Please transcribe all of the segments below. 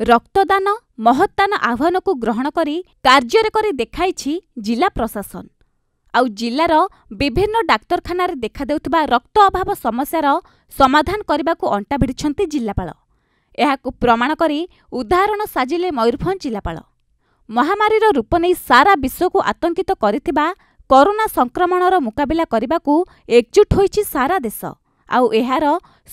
ରକ୍ତଦାନ ମହତ୍ତାନ ଆହ୍ୱାନକୁ ଗ୍ରହଣ କରି କାର୍ଯ୍ୟରେ କରି ଦେଖାଇଛି ଜିଲ୍ଲା ପ୍ରଶାସନ। ଆଉ ଜିଲ୍ଲାର ବିଭିନ୍ନ ଡାକ୍ତରଖାନାରେ ଦେଖାଦେଉଥିବା ରକ୍ତ ଅଭାବ ସମସ୍ୟାର ସମାଧାନ କରିବାକୁ ଅଣ୍ଟା ଭିଡ଼ିଛନ୍ତି ଜିଲ୍ଲାପାଳ। ଏହାକୁ ପ୍ରମାଣ କରି ଉଦାହରଣ ସାଜିଲେ ମୟୂରଭଞ୍ଜ ଜିଲ୍ଲାପାଳ। ମହାମାରୀର ରୂପ ନେଇ ସାରା ବିଶ୍ୱକୁ ଆତଙ୍କିତ କରିଥିବା କରୋନା ସଂକ୍ରମଣର ମୁକାବିଲା କରିବାକୁ ଏକଜୁଟ ହୋଇଛି ସାରା ଦେଶ। ଆଉ ଏହାର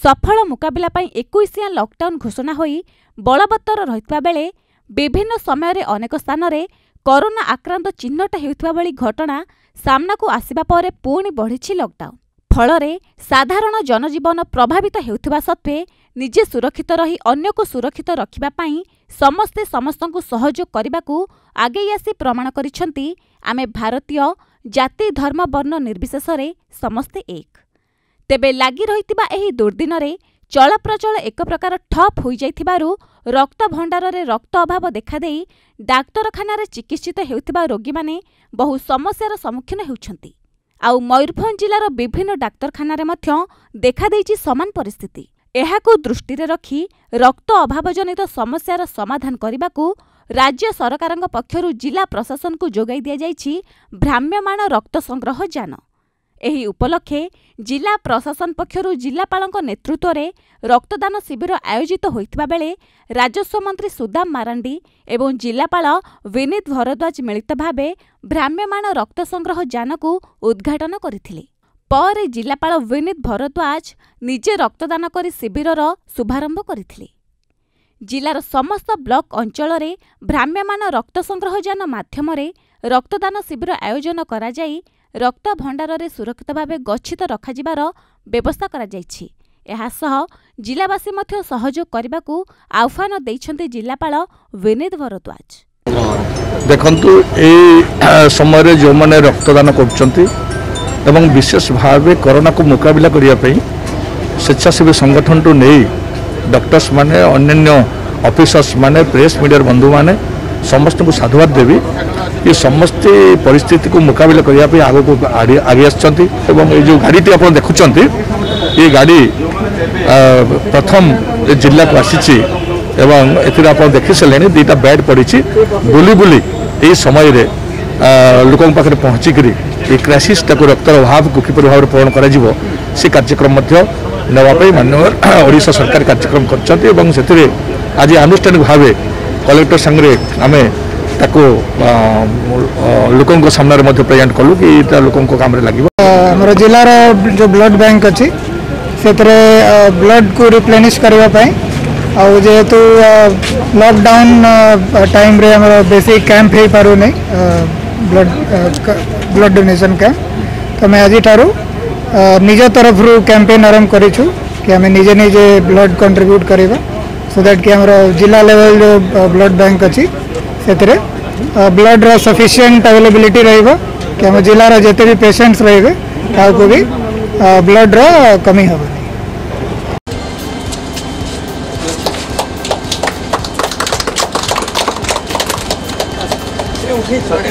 ସଫଳ ମୁକାବିଲା ପାଇଁ ଏକୋଇଶିଆ ଲକଡାଉନ ଘୋଷଣା ହୋଇ ବଳବତ୍ତର ରହିଥିବା ବେଳେ ବିଭିନ୍ନ ସମୟରେ ଅନେକ ସ୍ଥାନରେ କରୋନା ଆକ୍ରାନ୍ତ ଚିହ୍ନଟ ହେଉଥିବା ଭଳି ଘଟଣା ସାମ୍ନାକୁ ଆସିବା ପରେ ପୁଣି ବଢ଼ିଛି ଲକଡାଉନ। ଫଳରେ ସାଧାରଣ ଜନଜୀବନ ପ୍ରଭାବିତ ହେଉଥିବା ସତ୍ତ୍ୱେ ନିଜେ ସୁରକ୍ଷିତ ରହି ଅନ୍ୟକୁ ସୁରକ୍ଷିତ ରଖିବା ପାଇଁ ସମସ୍ତେ ସମସ୍ତଙ୍କୁ ସହଯୋଗ କରିବାକୁ ଆଗେଇ ଆସି ପ୍ରମାଣ କରିଛନ୍ତି। ଆମେ ଭାରତୀୟ ଜାତି ଧର୍ମ ବର୍ଣ୍ଣ ନିର୍ବିଶେଷରେ ସମସ୍ତେ ଏକ। ତେବେ ଲାଗି ରହିଥିବା ଏହି ଦୁର୍ଦ୍ଦିନରେ ଚଳପ୍ରଚଳ ଏକ ପ୍ରକାର ଠପ୍ ହୋଇଯାଇଥିବାରୁ ରକ୍ତ ଭଣ୍ଡାରରେ ରକ୍ତ ଅଭାବ ଦେଖାଦେଇ ଡାକ୍ତରଖାନାରେ ଚିକିତ୍ସିତ ହେଉଥିବା ରୋଗୀମାନେ ବହୁ ସମସ୍ୟାର ସମ୍ମୁଖୀନ ହେଉଛନ୍ତି। ଆଉ ମୟୂରଭଞ୍ଜ ଜିଲ୍ଲାର ବିଭିନ୍ନ ଡାକ୍ତରଖାନାରେ ମଧ୍ୟ ଦେଖାଦେଇଛି ସମାନ ପରିସ୍ଥିତି। ଏହାକୁ ଦୃଷ୍ଟିରେ ରଖି ରକ୍ତ ଅଭାବଜନିତ ସମସ୍ୟାର ସମାଧାନ କରିବାକୁ ରାଜ୍ୟ ସରକାରଙ୍କ ପକ୍ଷରୁ ଜିଲ୍ଲା ପ୍ରଶାସନକୁ ଯୋଗାଇ ଦିଆଯାଇଛି ଭ୍ରାମ୍ୟମାଣ ରକ୍ତ ସଂଗ୍ରହ ଯାନ। ଏହି ଉପଲକ୍ଷେ ଜିଲ୍ଲା ପ୍ରଶାସନ ପକ୍ଷରୁ ଜିଲ୍ଲାପାଳଙ୍କ ନେତୃତ୍ୱରେ ରକ୍ତଦାନ ଶିବିର ଆୟୋଜିତ ହୋଇଥିବା ବେଳେ ରାଜସ୍ୱ ମନ୍ତ୍ରୀ ସୁଦାମ ମାରାଣ୍ଡି ଏବଂ ଜିଲ୍ଲାପାଳ ବିନୀତ ଭରଦ୍ୱାଜ ମିଳିତ ଭାବେ ଭ୍ରାମ୍ୟମାଣ ରକ୍ତ ସଂଗ୍ରହ ଯାନକୁ ଉଦ୍ଘାଟନ କରିଥିଲେ। ପରେ ଜିଲ୍ଲାପାଳ ବିନୀତ ଭରଦ୍ୱାଜ ନିଜେ ରକ୍ତଦାନ କରି ଶିବିରର ଶୁଭାରମ୍ଭ କରିଥିଲେ। ଜିଲ୍ଲାର ସମସ୍ତ ବ୍ଲକ ଅଞ୍ଚଳରେ ଭ୍ରାମ୍ୟମାଣ ରକ୍ତ ସଂଗ୍ରହ ଯାନ ମାଧ୍ୟମରେ ରକ୍ତଦାନ ଶିବିର ଆୟୋଜନ କରାଯାଇ ରକ୍ତ ଭଣ୍ଡାରରେ ସୁରକ୍ଷିତ ଭାବେ ଗଚ୍ଛିତ ରଖାଯିବାର ବ୍ୟବସ୍ଥା କରାଯାଇଛି। ଏହାସହ ଜିଲ୍ଲାବାସୀ ମଧ୍ୟ ସହଯୋଗ କରିବାକୁ ଆହ୍ୱାନ ଦେଇଛନ୍ତି ଜିଲ୍ଲାପାଳ ବିନୀତ ଭରଦ୍ୱାଜ। ଦେଖନ୍ତୁ ଏଇ ସମୟରେ ଯେଉଁମାନେ ରକ୍ତଦାନ କରୁଛନ୍ତି ଏବଂ ବିଶେଷ ଭାବେ କରୋନାକୁ ମୁକାବିଲା କରିବା ପାଇଁ ସ୍ୱେଚ୍ଛାସେବୀ ସଂଗଠନଠୁ ନେଇ ଡକ୍ଟର୍ସ ମାନେ ଅନ୍ୟାନ୍ୟ ଅଫିସର୍ସ ମାନେ ପ୍ରେସ୍ ମିଡ଼ିଆର ବନ୍ଧୁମାନେ ସମସ୍ତଙ୍କୁ ସାଧୁବାଦ ଦେବି ଏ ସମସ୍ତେ ପରିସ୍ଥିତିକୁ ମୁକାବିଲା କରିବା ପାଇଁ ଆଗକୁ ଆଗେଇ ଆସିଛନ୍ତି ଏବଂ ଏଇ ଯେଉଁ ଗାଡ଼ିଟି ଆପଣ ଦେଖୁଛନ୍ତି ଏ ଗାଡ଼ି ପ୍ରଥମ ଜିଲ୍ଲାକୁ ଆସିଛି ଏବଂ ଏଥିରେ ଆପଣ ଦେଖିସାରିଲେଣି ଦୁଇଟା ବେଡ୍ ପଡ଼ିଛି। ବୁଲି ବୁଲି ଏହି ସମୟରେ ଲୋକଙ୍କ ପାଖରେ ପହଞ୍ଚିକରି ଏ କ୍ରାଇସିସ୍ଟାକୁ ରକ୍ତର ଅଭାବକୁ କିପରି ଭାବରେ ପୂରଣ କରାଯିବ ସେ କାର୍ଯ୍ୟକ୍ରମ ମଧ୍ୟ ନେବା ପାଇଁ ମାନ୍ୟବର ଓଡ଼ିଶା ସରକାର କାର୍ଯ୍ୟକ୍ରମ କରିଛନ୍ତି ଏବଂ ସେଥିରେ ଆଜି ଆନୁଷ୍ଠାନିକ ଭାବେ କଲେକ୍ଟର ସାଙ୍ଗରେ ଆମେ ତାକୁ ଲୋକଙ୍କ ସାମ୍ନାରେ ମଧ୍ୟ ପ୍ରେଜେଣ୍ଟ କଲୁ କି ଏଇଟା ଲୋକଙ୍କ କାମରେ ଲାଗିବ। ଆମର ଜିଲ୍ଲାର ଯେଉଁ ବ୍ଲଡ୍ ବ୍ୟାଙ୍କ ଅଛି ସେଥିରେ ବ୍ଲଡ୍କୁ ରିପ୍ଲେନିସ୍ କରିବା ପାଇଁ ଆଉ ଯେହେତୁ ଲକଡାଉନ୍ ଟାଇମ୍ରେ ଆମର ବେଶୀ କ୍ୟାମ୍ପ ହେଇପାରୁନି ବ୍ଲଡ୍ ବ୍ଲଡ୍ ଡୋନେସନ୍ କ୍ୟାମ୍ପ ତ ଆମେ ଆଜିଠାରୁ ନିଜ ତରଫରୁ କ୍ୟାମ୍ପେନ୍ ଆରମ୍ଭ କରିଛୁ କି ଆମେ ନିଜେ ନିଜେ ବ୍ଲଡ୍ କଣ୍ଟ୍ରିବ୍ୟୁଟ୍ କରିବା। सो दैट कि आम जिला लेवल जो ब्लड बैंक अच्छी से ब्लड सफिसीयंट आवेलेबिलिट रही जिलार जिते भी पेसेंट्स रे क्या भी ब्लड रमी हे सर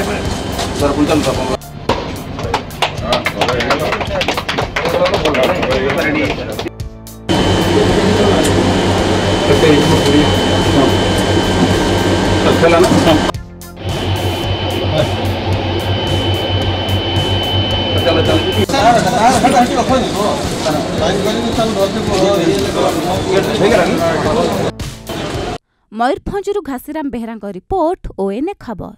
ମୟୂରଭଞ୍ଜରୁ ଘାସିରାମ ବେହେରାଙ୍କ ରିପୋର୍ଟ ଓଏନ୍ଏ ଖବର